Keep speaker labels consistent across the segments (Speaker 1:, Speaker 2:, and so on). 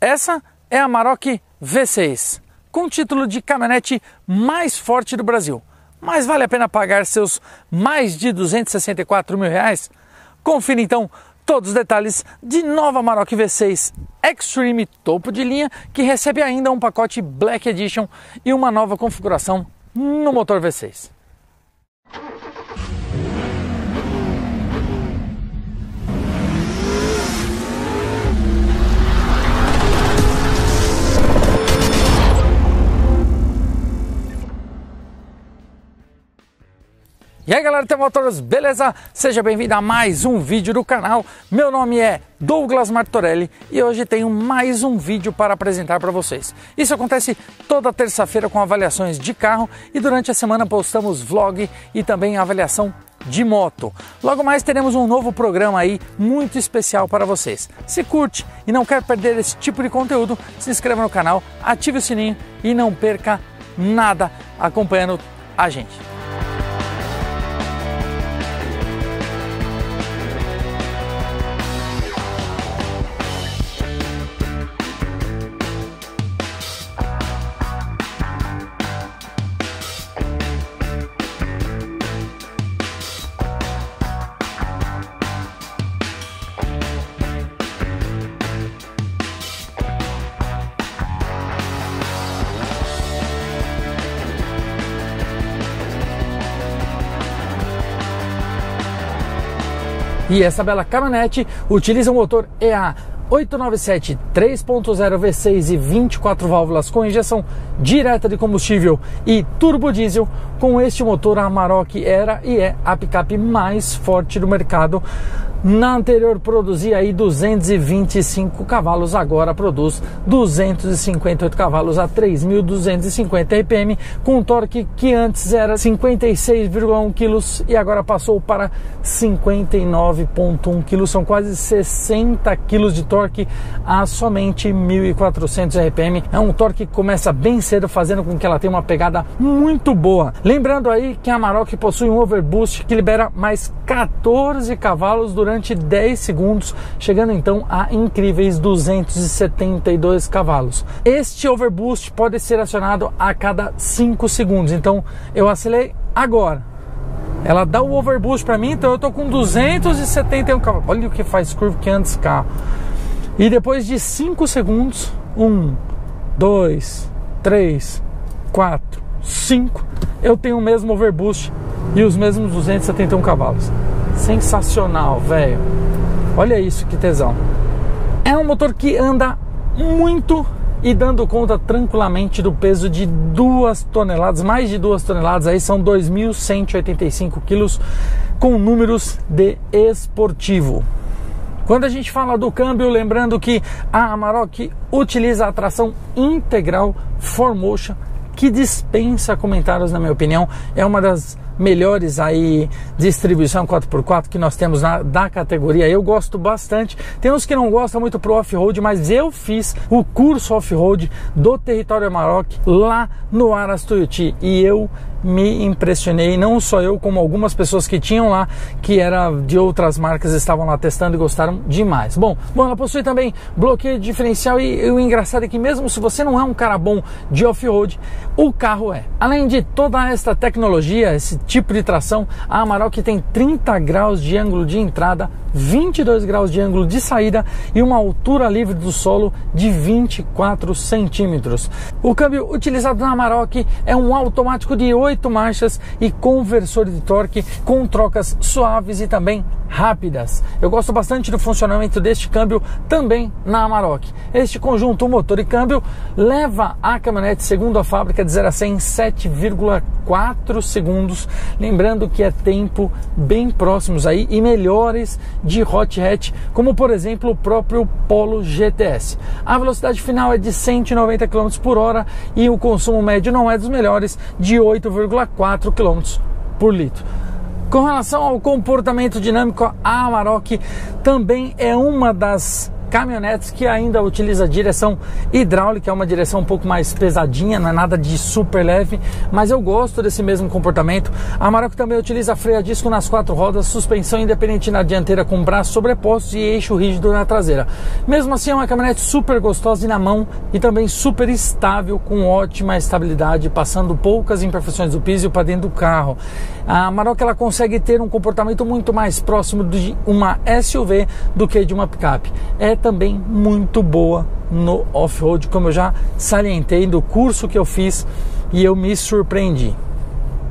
Speaker 1: Essa é a Maroc V6, com título de caminhonete mais forte do Brasil. Mas vale a pena pagar seus mais de 264 mil reais? Confira então todos os detalhes de nova Maroc V6 Extreme topo de linha, que recebe ainda um pacote Black Edition e uma nova configuração no motor V6. E aí galera, tem motores, beleza? Seja bem-vindo a mais um vídeo do canal. Meu nome é Douglas Martorelli e hoje tenho mais um vídeo para apresentar para vocês. Isso acontece toda terça-feira com avaliações de carro e durante a semana postamos vlog e também avaliação de moto. Logo mais teremos um novo programa aí muito especial para vocês. Se curte e não quer perder esse tipo de conteúdo, se inscreva no canal, ative o sininho e não perca nada acompanhando a gente. E essa bela caminhonete utiliza um motor EA 897 3.0 V6 e 24 válvulas com injeção direta de combustível e turbo diesel. Com este motor, a Amarok era e é a picape mais forte do mercado na anterior produzia aí 225 cavalos, agora produz 258 cavalos a 3.250 RPM, com um torque que antes era 56,1 kg e agora passou para 59,1 kg. São quase 60 kg de torque a somente 1.400 RPM. É um torque que começa bem cedo, fazendo com que ela tenha uma pegada muito boa. Lembrando aí que a Amarok possui um overboost que libera mais 14 cavalos durante durante 10 segundos, chegando então a incríveis 272 cavalos. Este overboost pode ser acionado a cada 5 segundos, então eu acelerei agora. Ela dá o overboost para mim, então eu tô com 271 cavalos. Olha o que faz curva que antes carro. E depois de 5 segundos, 1, 2, 3, 4, 5, eu tenho o mesmo overboost e os mesmos 271 cavalos. Sensacional, velho. Olha isso, que tesão. É um motor que anda muito e dando conta tranquilamente do peso de duas toneladas, mais de duas toneladas, aí são 2.185 quilos, com números de esportivo. Quando a gente fala do câmbio, lembrando que a Amarok utiliza a tração integral 4Motion, que dispensa comentários, na minha opinião, é uma das melhores aí distribuição 4x4 que nós temos na, da categoria. Eu gosto bastante. Tem uns que não gostam muito pro off-road, mas eu fiz o curso off-road do território Maroc lá no Aras Tuiuti e eu me impressionei, não só eu, como algumas pessoas que tinham lá, que era de outras marcas, estavam lá testando e gostaram demais. Bom, bom ela possui também bloqueio diferencial e, e o engraçado é que mesmo se você não é um cara bom de off-road, o carro é. Além de toda esta tecnologia, esse tipo de tração, a Amarok tem 30 graus de ângulo de entrada, 22 graus de ângulo de saída e uma altura livre do solo de 24 centímetros. O câmbio utilizado na Amarok é um automático de 8 marchas e conversor de torque com trocas suaves e também rápidas. Eu gosto bastante do funcionamento deste câmbio também na Amarok. Este conjunto motor e câmbio leva a caminhonete, segundo a fábrica, de 0 a 100 em 7,4 segundos. Lembrando que é tempo bem próximos aí e melhores de hot hatch, como por exemplo o próprio Polo GTS. A velocidade final é de 190 km por hora e o consumo médio não é dos melhores, de 8,4 km por litro. Com relação ao comportamento dinâmico, a Amarok também é uma das caminhonetes que ainda utiliza direção hidráulica, é uma direção um pouco mais pesadinha, não é nada de super leve, mas eu gosto desse mesmo comportamento. A Amarok também utiliza freio a disco nas quatro rodas, suspensão independente na dianteira com braços sobrepostos e eixo rígido na traseira. Mesmo assim, é uma caminhonete super gostosa e na mão e também super estável, com ótima estabilidade, passando poucas imperfeições do piso para dentro do carro. A Amarok ela consegue ter um comportamento muito mais próximo de uma SUV do que de uma picape. É também muito boa no off-road, como eu já salientei do curso que eu fiz e eu me surpreendi.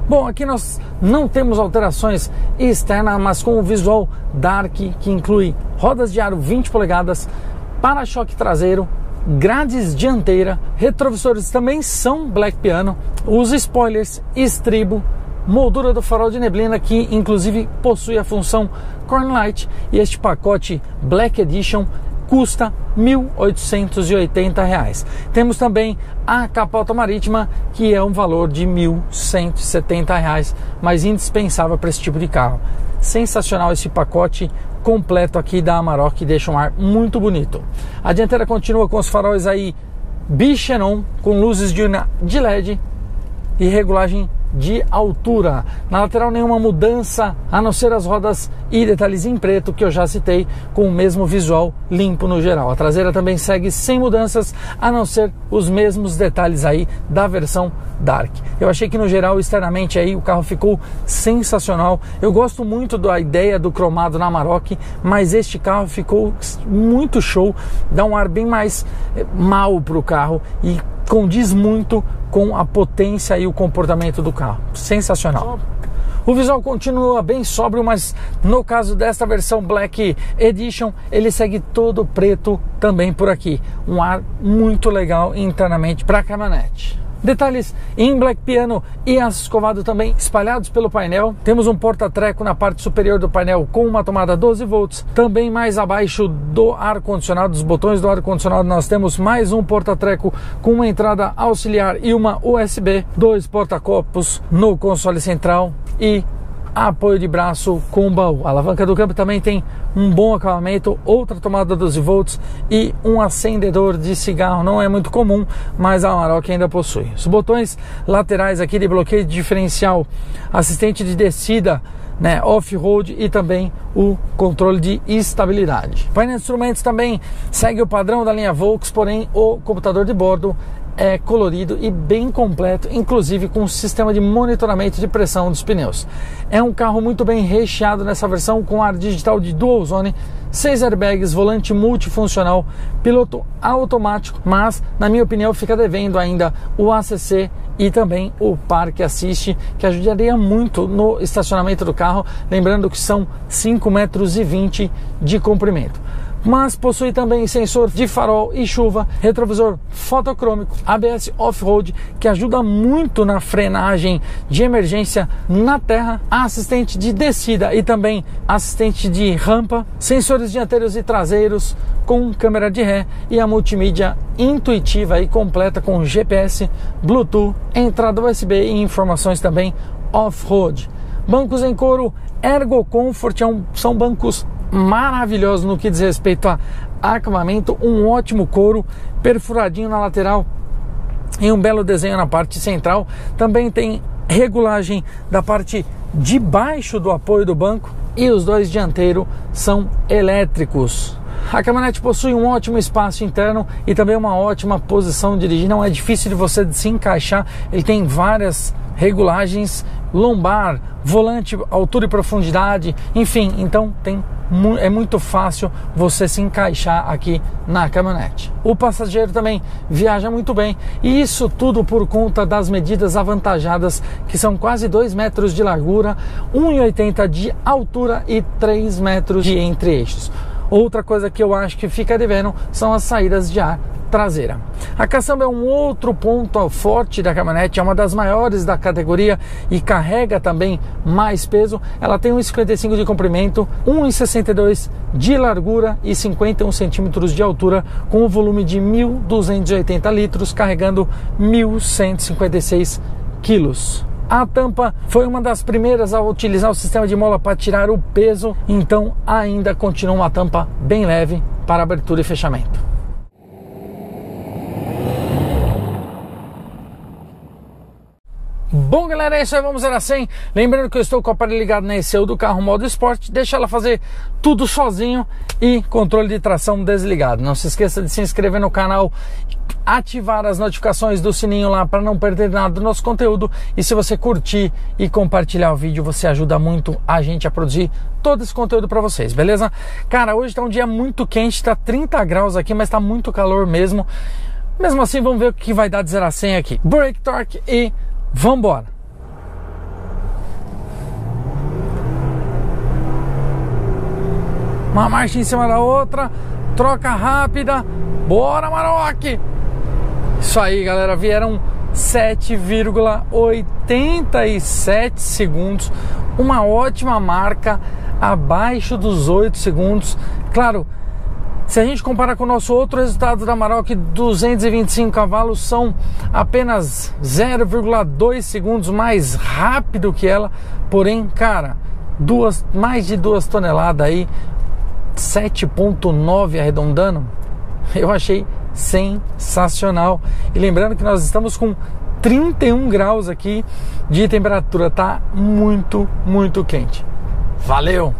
Speaker 1: Bom, aqui nós não temos alterações externas, mas com o visual dark que inclui rodas de aro 20 polegadas, para-choque traseiro, grades dianteira, retrovisores também são black piano, os spoilers, estribo, moldura do farol de neblina que inclusive possui a função Corn Light e este pacote Black Edition custa R$ 1.880. Temos também a capota marítima, que é um valor de R$ 1.170, mas indispensável para esse tipo de carro. Sensacional esse pacote completo aqui da Amarok, que deixa um ar muito bonito. A dianteira continua com os faróis aí Bichenon, com luzes de LED e regulagem de altura. Na lateral nenhuma mudança, a não ser as rodas e detalhes em preto que eu já citei, com o mesmo visual limpo no geral. A traseira também segue sem mudanças, a não ser os mesmos detalhes aí da versão Dark. Eu achei que no geral, externamente aí, o carro ficou sensacional. Eu gosto muito da ideia do cromado na Maroc, mas este carro ficou muito show, dá um ar bem mais eh, mal para o carro e condiz muito com a potência e o comportamento do carro. Sensacional. O visual continua bem sóbrio, mas no caso desta versão Black Edition, ele segue todo preto também por aqui. Um ar muito legal internamente para a caminhonete. Detalhes em black piano e aço escovado também espalhados pelo painel. Temos um porta-treco na parte superior do painel com uma tomada 12 volts. Também mais abaixo do ar-condicionado, dos botões do ar-condicionado, nós temos mais um porta-treco com uma entrada auxiliar e uma USB, dois porta-copos no console central e apoio de braço com baú. A alavanca do câmbio também tem um bom acabamento, outra tomada 12 volts e um acendedor de cigarro. Não é muito comum, mas a Amarok ainda possui. Os botões laterais aqui de bloqueio diferencial, assistente de descida, né, off-road e também o controle de estabilidade. O painel de instrumentos também segue o padrão da linha Volks, porém o computador de bordo é colorido e bem completo, inclusive com um sistema de monitoramento de pressão dos pneus. É um carro muito bem recheado nessa versão com ar digital de dual zone, seis airbags, volante multifuncional, piloto automático, mas na minha opinião fica devendo ainda o ACC e também o parque assiste, que ajudaria muito no estacionamento do carro, lembrando que são 5,20 metros 20 de comprimento mas possui também sensor de farol e chuva, retrovisor fotocrômico, ABS off-road, que ajuda muito na frenagem de emergência na terra, assistente de descida e também assistente de rampa, sensores dianteiros e traseiros com câmera de ré e a multimídia intuitiva e completa com GPS, Bluetooth, entrada USB e informações também off-road. Bancos em couro Ergo Comfort é são bancos maravilhoso no que diz respeito a acabamento, um ótimo couro perfuradinho na lateral e um belo desenho na parte central. Também tem regulagem da parte de baixo do apoio do banco e os dois dianteiros são elétricos. A caminhonete possui um ótimo espaço interno e também uma ótima posição de dirigir. Não é difícil de você se encaixar. Ele tem várias regulagens lombar, volante, altura e profundidade, enfim, então tem é muito fácil você se encaixar aqui na caminhonete. O passageiro também viaja muito bem e isso tudo por conta das medidas avantajadas que são quase 2 metros de largura, 1,80 de altura e 3 metros de entre-eixos. Outra coisa que eu acho que fica devendo são as saídas de ar traseira. A caçamba é um outro ponto forte da caminhonete, é uma das maiores da categoria e carrega também mais peso. Ela tem 1,55 de comprimento, 1,62 de largura e 51 centímetros de altura, com um volume de 1.280 litros, carregando 1.156 quilos. A tampa foi uma das primeiras a utilizar o sistema de mola para tirar o peso, então ainda continua uma tampa bem leve para abertura e fechamento. Bom, galera, é isso aí, vamos a 100. Lembrando que eu estou com o aparelho ligado na ECU do carro modo esporte, deixa ela fazer tudo sozinho e controle de tração desligado. Não se esqueça de se inscrever no canal, ativar as notificações do sininho lá para não perder nada do nosso conteúdo. E se você curtir e compartilhar o vídeo, você ajuda muito a gente a produzir todo esse conteúdo para vocês, beleza? Cara, hoje está um dia muito quente, está 30 graus aqui, mas está muito calor mesmo. Mesmo assim, vamos ver o que vai dar de 0 a 100 aqui. Break Torque e Vambora! Uma marcha em cima da outra, troca rápida. Bora, Maroc! Isso aí, galera, vieram 7,87 segundos, uma ótima marca abaixo dos 8 segundos. Claro, se a gente comparar com o nosso outro resultado da Maroc, 225 cavalos são apenas 0,2 segundos mais rápido que ela, porém, cara, duas, mais de 2 toneladas aí, 7.9 arredondando, eu achei sensacional. E lembrando que nós estamos com 31 graus aqui de temperatura, tá muito, muito quente. Valeu!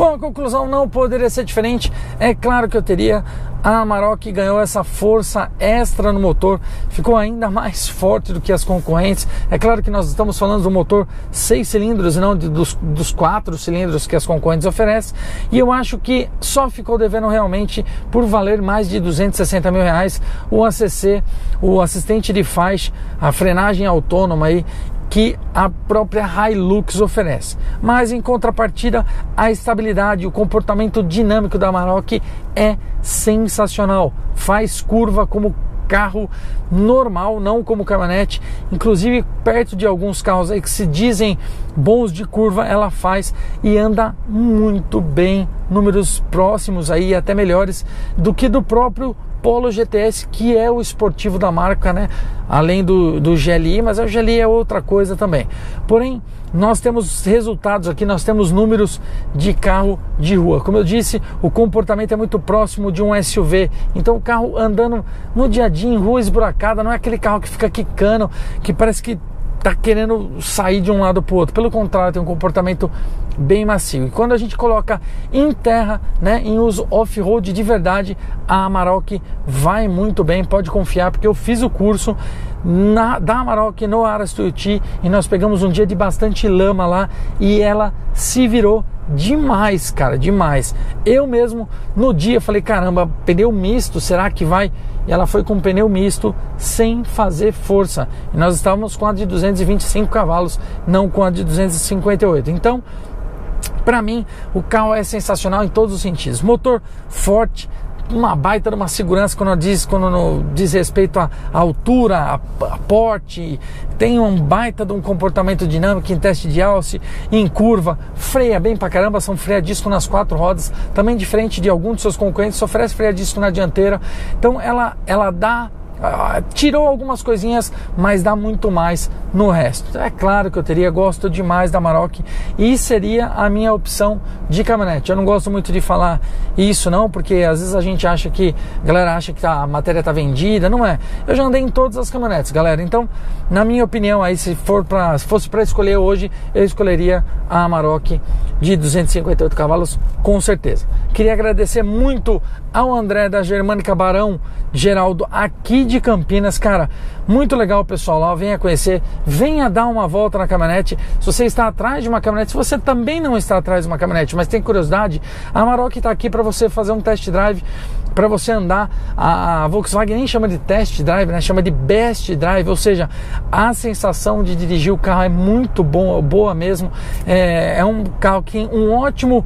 Speaker 1: Bom, a conclusão não poderia ser diferente. É claro que eu teria. A Amarok ganhou essa força extra no motor, ficou ainda mais forte do que as concorrentes. É claro que nós estamos falando do motor 6 cilindros e não de, dos, dos 4 cilindros que as concorrentes oferecem. E eu acho que só ficou devendo realmente por valer mais de 260 mil reais o ACC, o assistente de faixa, a frenagem autônoma aí que a própria Hilux oferece. Mas em contrapartida, a estabilidade, o comportamento dinâmico da Amarok é sensacional. Faz curva como carro normal, não como caminhonete. Inclusive, perto de alguns carros aí que se dizem bons de curva, ela faz e anda muito bem. Números próximos aí, até melhores do que do próprio Polo GTS, que é o esportivo da marca, né? Além do, do GLI, mas o GLI é outra coisa também. Porém, nós temos resultados aqui, nós temos números de carro de rua. Como eu disse, o comportamento é muito próximo de um SUV. Então, o carro andando no dia a dia em rua esburacada, não é aquele carro que fica quicando, que parece que está querendo sair de um lado para o outro. Pelo contrário, tem um comportamento bem macio. E quando a gente coloca em terra, né, em uso off-road de verdade, a Amarok vai muito bem, pode confiar, porque eu fiz o curso na, da Amarok no Aras Tuiuti e nós pegamos um dia de bastante lama lá e ela se virou demais, cara, demais. Eu mesmo no dia falei, caramba, pneu misto, será que vai? E ela foi com pneu misto sem fazer força. E nós estávamos com a de 225 cavalos, não com a de 258. Então, para mim, o carro é sensacional em todos os sentidos. Motor forte, uma baita de uma segurança quando diz, quando diz respeito à altura, a, a, porte, tem um baita de um comportamento dinâmico em teste de alce, em curva, freia bem pra caramba, são freia disco nas quatro rodas, também diferente de alguns dos seus concorrentes, oferece freia disco na dianteira, então ela, ela dá ah, tirou algumas coisinhas, mas dá muito mais no resto. É claro que eu teria, gosto demais da Maroc e seria a minha opção de caminhonete. Eu não gosto muito de falar isso não, porque às vezes a gente acha que, a galera acha que a matéria está vendida, não é. Eu já andei em todas as caminhonetes, galera. Então, na minha opinião, aí se for para, se fosse para escolher hoje, eu escolheria a Maroc de 258 cavalos, com certeza. Queria agradecer muito ao André da Germânica Barão Geraldo aqui de Campinas, cara, muito legal pessoal lá, venha conhecer, venha dar uma volta na caminhonete. Se você está atrás de uma caminhonete, se você também não está atrás de uma caminhonete, mas tem curiosidade, a Maroc está aqui para você fazer um test drive, para você andar. A Volkswagen nem chama de test drive, né? Chama de best drive, ou seja, a sensação de dirigir o carro é muito bom, boa mesmo. É, é um carro que um ótimo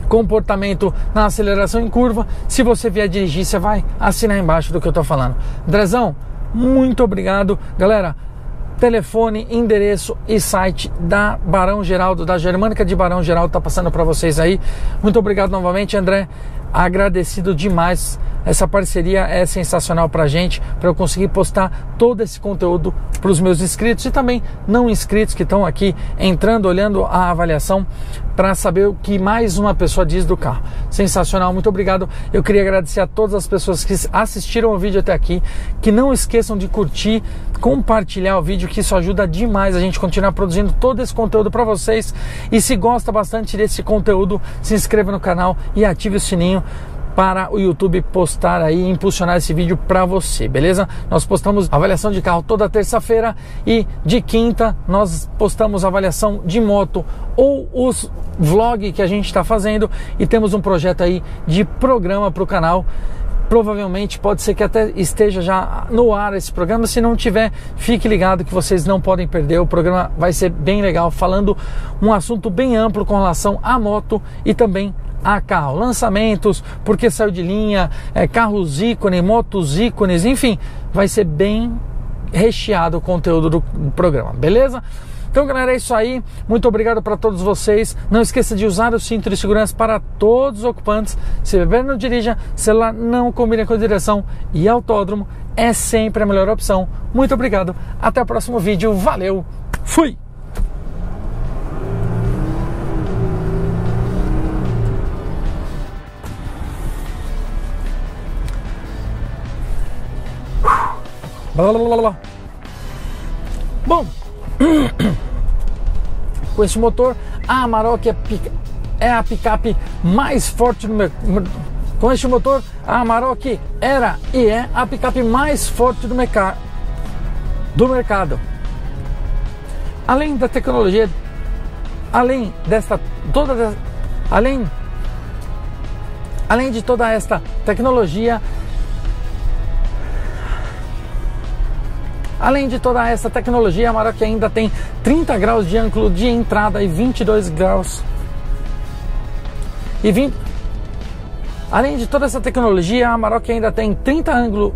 Speaker 1: comportamento na aceleração em curva. Se você vier dirigir, você vai assinar embaixo do que eu estou falando. Drezão, muito obrigado. Galera, telefone, endereço e site da Barão Geraldo, da Germânica de Barão Geraldo, está passando para vocês aí. Muito obrigado novamente, André. agradecido demais. Essa parceria é sensacional para a gente, para eu conseguir postar todo esse conteúdo para os meus inscritos e também não inscritos que estão aqui entrando, olhando a avaliação para saber o que mais uma pessoa diz do carro. Sensacional, muito obrigado. Eu queria agradecer a todas as pessoas que assistiram o vídeo até aqui, que não esqueçam de curtir, compartilhar o vídeo, que isso ajuda demais a gente continuar produzindo todo esse conteúdo para vocês. E se gosta bastante desse conteúdo, se inscreva no canal e ative o sininho para o YouTube postar aí, impulsionar esse vídeo para você, beleza? Nós postamos avaliação de carro toda terça-feira e de quinta nós postamos avaliação de moto ou os vlog que a gente está fazendo e temos um projeto aí de programa para o canal provavelmente pode ser que até esteja já no ar esse programa. Se não tiver, fique ligado que vocês não podem perder. O programa vai ser bem legal, falando um assunto bem amplo com relação à moto e também a carro. Lançamentos, porque saiu de linha, é, carros ícones, motos ícones, enfim, vai ser bem recheado o conteúdo do, do programa, beleza? Então, galera, é isso aí. Muito obrigado para todos vocês. Não esqueça de usar o cinto de segurança para todos os ocupantes. Se beber, não dirija. Celular não combina com a direção. E autódromo é sempre a melhor opção. Muito obrigado. Até o próximo vídeo. Valeu. Fui! Blá, blá, blá, blá. Bom, com esse motor, a Amarok é, é a picape mais forte do mercado. Com este motor, a Amarok era e é a picape mais forte do, mercado. do mercado. Além da tecnologia, além desta toda além além de toda esta tecnologia, Além de toda essa tecnologia, a Maroc ainda tem 30 graus de ângulo de entrada e 22 graus. E 20... Além de toda essa tecnologia, a Maroc ainda tem 30 ângulo